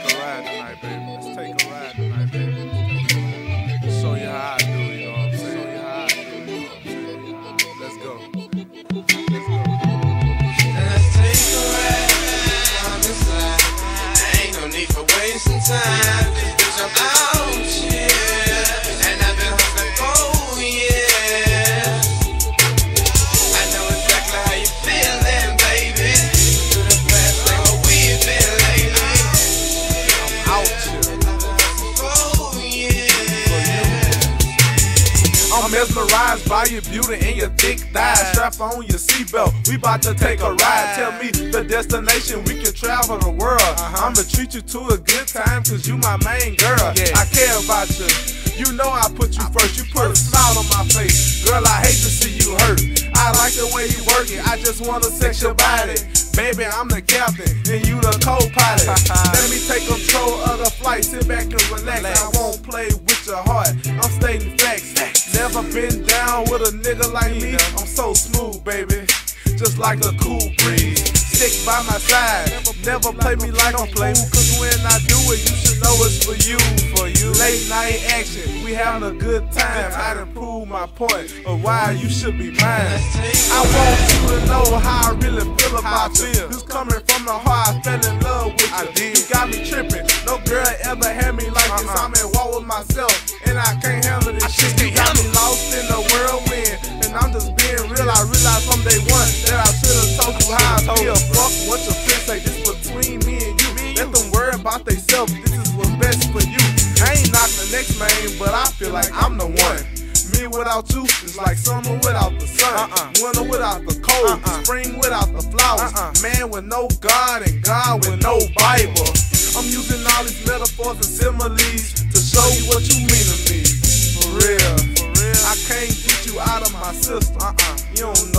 a ride tonight, baby. Let's take a ride tonight, baby. Show you how I do, you know what I'm saying? Show you how I do, you know what I'm saying? Let's go. Let's take a ride this line. Ain't no need for wasting time. I'm mesmerized by your beauty and your thick thighs. Strap on your seatbelt, we about to take a ride. Tell me the destination, we can travel the world. Uh-huh. I'ma treat you to a good time, cause you my main girl. I care about you. You know I put you first. You put a smile on my face. Girl, I hate to see you hurt. I like the way you work it. I just wanna sex your body. Baby, I'm the captain and you the co-pilot. Let me take control of the flight. Sit back and relax. I won't play with your heart. I'm stating facts. Never been down with a nigga like me. I'm so smooth, baby. Just like a cool breeze. Stick by my side. Never play me like I'm playing. Cause when I do it, you should know it's for you. For you. Late night action. We having a good time. I done proved my point of why you should be mine. I want you to know how I really feel about you. This coming from the heart. I fell in love with you. You got me tripping. No girl ever had me like this. I'm at war with myself. And I can't handle this shit. Themselves. This is what's best for you. I ain't knocking the next man, but I feel like I'm the one. Me without you is like summer without the sun, uh-uh. winter without the cold, uh-uh. spring without the flowers, uh-uh. man with no God and God with no Bible. I'm using all these metaphors and similes to show you what you mean to me. For real, for real. I can't get you out of my system. You don't